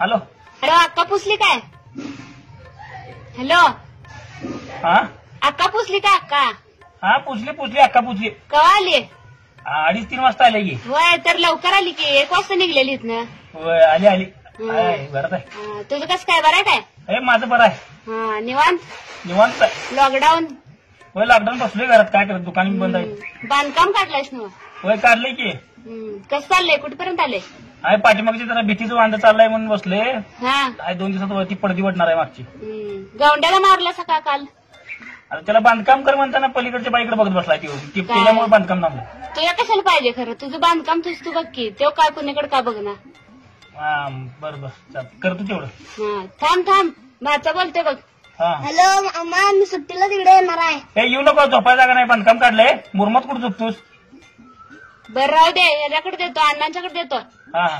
Hello. Hello अक्का पुसली काय? Hello. हा? अक्का पुसली काय अक्का? हा पुसली पुसली अक्का पुसली. कवा आली? अडीच तीन वाजता आले की. होय तर लवकर आली की एक वाजता निघलेली इथनं. होय, आली आली. बरं आहे. हा, तुझं कसं काय बरं आहे काय? हे माझं बरं आहे. हा निवांत? निवांत आहे. लॉकडाऊन होय लॉकडाऊन बसलोय घरात काय करत दुकान बी बंद आहे. बांधकाम काढलायस ना होय काढले की. हम्म. कसं चाललंय कुठपर्यंत आले आहे पाठीमागची जरा भीतीचं वांद चाललंय म्हणून बसले हा. दोन दिवसात वरती पडदी वाटणार आहे मागची. हम्म. गवंड्याला मारला सकाळ काल. आता त्याला बांधकाम कर म्हणताना पलीकडच्या बाईकडे बघत बसलाय ती ती- त्याच्यामुळे बांधकाम थांबलं. तुला कशाला पाहिजे खरं? तुझं बांधकाम तुझ तू बघ की. तो काय कुणीकडे का बघ ना हा बरं बरं. चाल करतो तेवढं. हा. थांब थांब. भाचा बोलते बघ. हा. हॅलो अम्मा मी सुट्टीला तिकडे येणार आहे. हे येऊ नको झोपाय जागा नाही. बांधकाम काढलंय. मुरमत कुठं झोपतोस? बरं राहू दे याच्याकडे देतो अण्णांच्याकडे देतो. हा. हा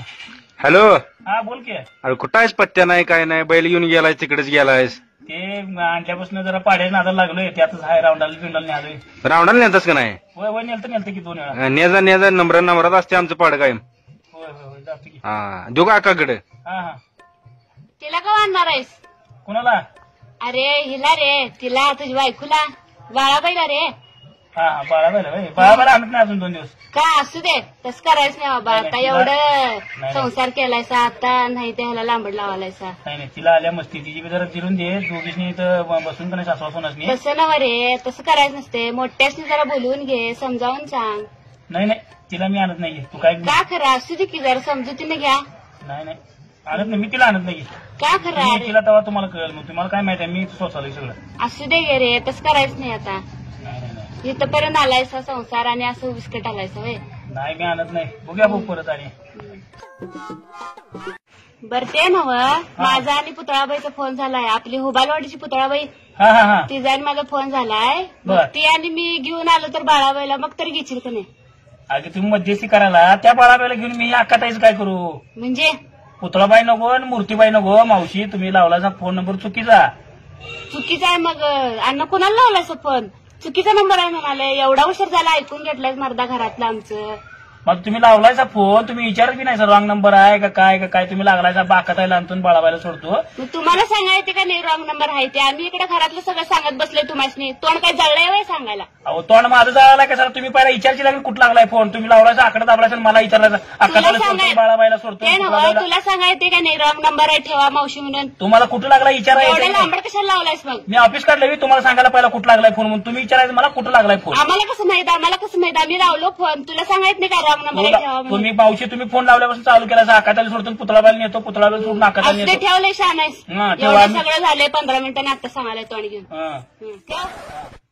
हॅलो? हा बोल की. अरे कुठं आहेस पत्त्या? नाही काय नाही. बैल घेऊन गेलाय तिकडेच गेलायस. ते आणल्यापासून जरा पाड्या नादाला लागलोय. त्यातच हाय राऊंडाला बिंडाला न्यालोय रावणाला नेतास का नाही? होय होय नेलतं नेलतं की दोन वेळा. अं, नेजा नेजा नंबर नंबरात असते आमचं पाड काय होय होय होय जातो की. हा देऊ का अक्काकडे हा हा. तिला का आणणार आहेस? कुणाला? अरे हिला रे तिला तुझ्या बायकोला. बाळाबाईला रे. हा हा बाळा बाळा होय आणत नाही अजून दोन दिवस. का असू दे. तसं करायचं नाही बाबा आता नाही, एवढं नाही. संसार केलायसा आता नाही ते ह्याला लांबड लावायलायसा. नाही नाही तिला आल्या मस्ती तिची बी जरा जिरून दे. दोघींनी इथं ब- बसून का नाही सासवासूनच नाही तसं नव रे तसं करायचं नसते. मोठ्यासनी जरा बोलवून घे समजावून सांग. नाही नाही तिला मी आणत नाहीये. तू काय का खरं? असू दे की जरा समजुतीने घ्या. नाही नाही. आणत नाही मी तिला आणत नाहीये. का खरं? मी अरे तिला तेव्हा तुम्हाला कळेल. मग तुम्हाला काय माहिती आहे? मी सोसालोय सगळं. असू दे गे रे तसं करायचं नाही आता. नाही नाही नाही इथपर्यंत आलायसा संसार आणि असं विस्कट आलायसा होय? नाही मी आणत नाही. बघूया बघ परत आणि. बर ते नव माझा आणि पुतळाबाईचा फोन झालाय. आपली हुबालवाडीची पुतळाबाई हा हा हा. तिचा आणि माझा फोन झालाय. बर. ती आणि मी घेऊन आलो तर बाळाबाईला मग तरी घेशील का नाही? अगे तुम्ही मध्यस्थी करायला. त्या बाळाबाईला घेऊन मी अक्काताईच काय करू? म्हणजे? पुतळाबाई नको आणि मूर्तीबाई नको. मावशी तुम्ही लावला फोन नंबर चुकीचा. चुकीचा आहे मग. अन्न कोणाला लावलाय फोन? चुकीचा नंबर आहे म्हणाले. एवढा उशीर झाला ऐकून घेतलाय मर्दा घरातलं आमचं. मग तुम्ही लावलायचा फोन तुम्ही विचारत बी नाही सर रॉंग नंबर आहे का काय का काय तुम्ही लागलायचा बाकाताईला आणतून बाळाबाईला सोडतो. मग तुम्हाला सांगायचे का नाही रॉंग नंबर आहे ते? आम्ही इकडे घरातलं सगळं सांगत बसले तुम्हाला तोंड काय जळलंय वय सांगायला? अहो तोंड माझं जायला का सर? तुम्ही पहिला विचारची लागेल कुठं लागलाय फोन. तुम्ही लावलायचा आकडा दाबलायचा मला अक्काताईला सोडतो सांगाय बाळाबाईला सोडतो. तुला सांगायचे का नाही रॉंग नंबर आहे ठेवा मावशी म्हणून. तुम्हाला कुठं लागला विचारायचं लांबड कशाला लावलायस मग? मी ऑफिस काढलं मी तुम्हाला सांगायला पहिला कुठं लागलाय फोन म्हणून. तुम्ही विचारायचं मला कुठं लागलाय फोन? आम्हाला कसं माहीत आम्हाला कसं माहीत? आम्ही लावलो फोन. तुला सांगायचं नाही का तुम्ही मावशी तुम्ही फोन लावल्यापासून चालू केला अकाताला सोडतो पुतळाबाईला नेतो पुतळाबाईला सोडून अकाताला नेतो ठेवलंय शान. एवढं सगळं झालंय पंधरा मिनिटांनी आता सांगायला घेऊन हा. हं, ठेव